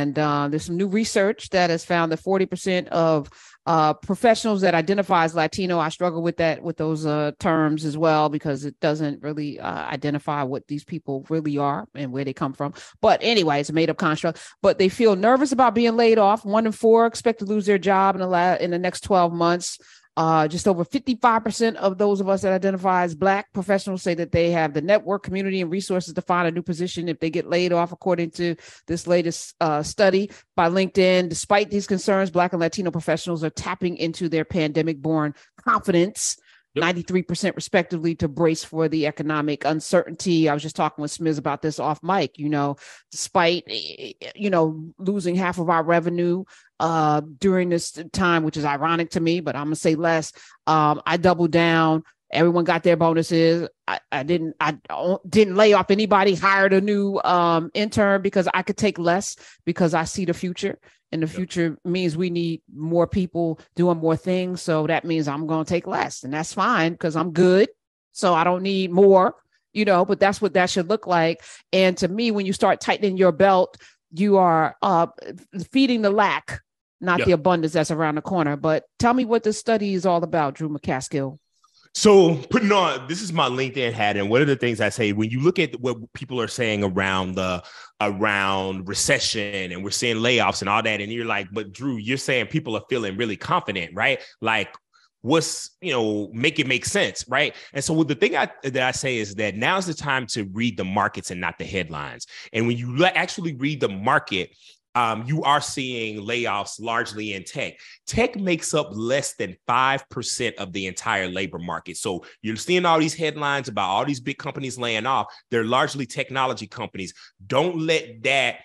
And uh, there's some new research that has found that 40% of uh, professionals that identify as Latino, I struggle with that, with those uh, terms as well, because it doesn't really uh, identify what these people really are and where they come from. But anyway, it's a made up construct. But they feel nervous about being laid off. One in four expect to lose their job in the, la- in the next 12 months. Uh, just over 55% of those of us that identify as Black professionals say that they have the network, community, and resources to find a new position if they get laid off, according to this latest uh, study by LinkedIn. Despite these concerns, Black and Latino professionals are tapping into their pandemic born confidence. Yep. 93% respectively to brace for the economic uncertainty. I was just talking with Smith about this off mic, you know, despite, eh, eh, you know, losing half of our revenue, uh, during this time, which is ironic to me, but I'm gonna say less. Um, I doubled down. Everyone got their bonuses. I, I didn't. I didn't lay off anybody. Hired a new um, intern because I could take less because I see the future, and the yep. future means we need more people doing more things. So that means I'm going to take less, and that's fine because I'm good. So I don't need more you know but that's what that should look like and to me when you start tightening your belt you are uh, feeding the lack not yep. the abundance that's around the corner. But tell me what the study is all about, Drew McCaskill. So putting on this is my LinkedIn hat, and one of the things I say when you look at what people are saying around the around recession and we're seeing layoffs and all that, and you're like, but Drew, you're saying people are feeling really confident, right? Like what's you know make it make sense right and so the thing I, that i say is that now's the time to read the markets and not the headlines and when you actually read the market um, you are seeing layoffs largely in tech. Tech makes up less than 5% of the entire labor market. So you're seeing all these headlines about all these big companies laying off. They're largely technology companies. Don't let that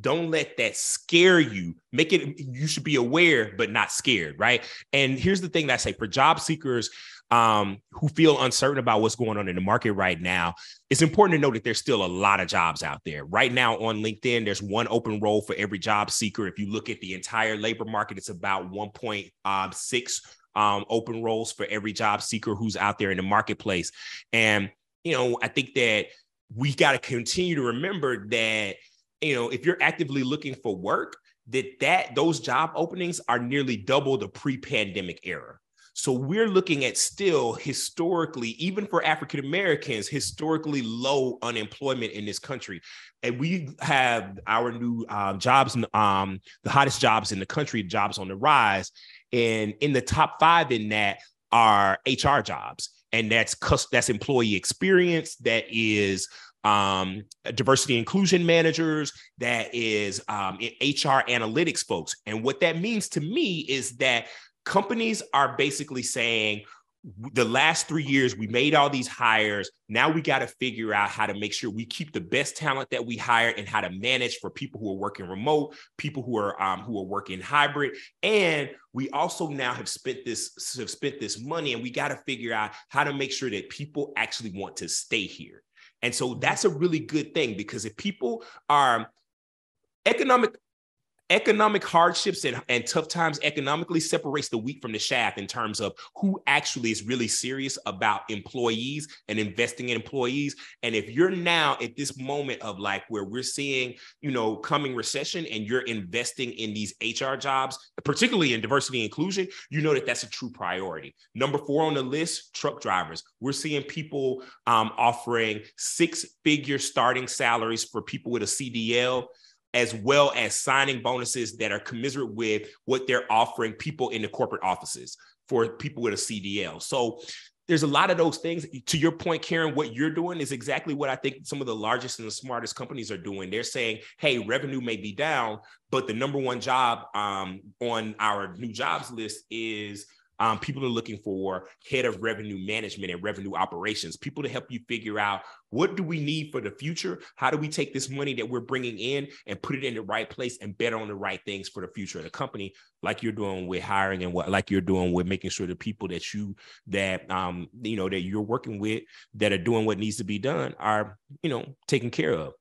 don't let that scare you make it you should be aware but not scared right and here's the thing that i say for job seekers um, who feel uncertain about what's going on in the market right now, it's important to know that there's still a lot of jobs out there. Right now on LinkedIn, there's one open role for every job seeker. If you look at the entire labor market, it's about 1.6 um, open roles for every job seeker who's out there in the marketplace. And, you know, I think that we got to continue to remember that, you know, if you're actively looking for work, that that those job openings are nearly double the pre-pandemic era. So we're looking at still historically, even for African Americans, historically low unemployment in this country. And we have our new um, jobs, um, the hottest jobs in the country, jobs on the rise. And in the top five in that are HR jobs. And that's that's employee experience, that is um, diversity inclusion managers, that is um, HR analytics folks. And what that means to me is that companies are basically saying the last three years we made all these hires. Now we got to figure out how to make sure we keep the best talent that we hire and how to manage for people who are working remote people who are um, who are working hybrid. And we also now have spent this have spent this money and we got to figure out how to make sure that people actually want to stay here. And so that's a really good thing because if people are economic economic hardships and, and tough times economically separates the wheat from the chaff in terms of who actually is really serious about employees and investing in employees. And if you're now at this moment of like where we're seeing you know coming recession and you're investing in these hr jobs particularly in diversity and inclusion you know that that's a true priority. Number four on the list truck drivers. We're seeing people um, offering six figure starting salaries for people with a cdl as well as signing bonuses that are commensurate with what they're offering people in the corporate offices for people with a CDL. So there's a lot of those things. To your point, Karen, what you're doing is exactly what I think some of the largest and the smartest companies are doing. They're saying, hey, revenue may be down, but the number one job um, on our new jobs list is um, people are looking for head of revenue management and revenue operations, people to help you figure out what do we need for the future? How do we take this money that we're bringing in and put it in the right place and bet on the right things for the future of the company, like you're doing with hiring and what, like you're doing with making sure the people that you that um you know that you're working with that are doing what needs to be done are you know taken care of.